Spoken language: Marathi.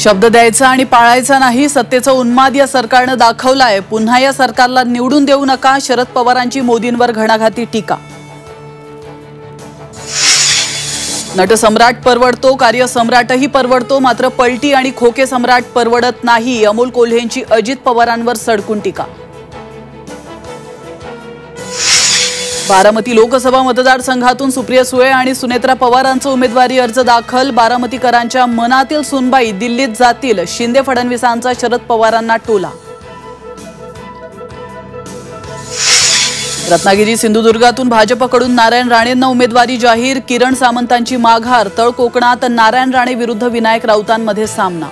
शब्द द्यायचा आणि पाळायचा नाही सत्तेचा उन्माद या सरकारनं दाखवलाय. पुन्हा या सरकारला निवडून देऊ नका शरद पवारांची मोदींवर घणाघाती टीका. नटसम्राट परवडतो कार्यसम्राटही परवडतो मात्र पलटी आणि खोके सम्राट परवडत नाही. अमोल कोल्हेंची अजित पवारांवर सडकून टीका. बारामती लोकसभा मतदारसंघातून सुप्रिया सुळे आणि सुनेत्रा पवारांचा उमेदवारी अर्ज दाखल. बारामतीकरांच्या मनातील सुनबाई दिल्लीत जातील. शिंदे फडणवीसांचा शरद पवारांना टोला. रत्नागिरी सिंधुदुर्गातून भाजपकडून नारायण राणेंना उमेदवारी जाहीर. किरण सामंतांची माघार तळ कोकणात नारायण राणे विरुद्ध विनायक राऊतांमध्ये सामना.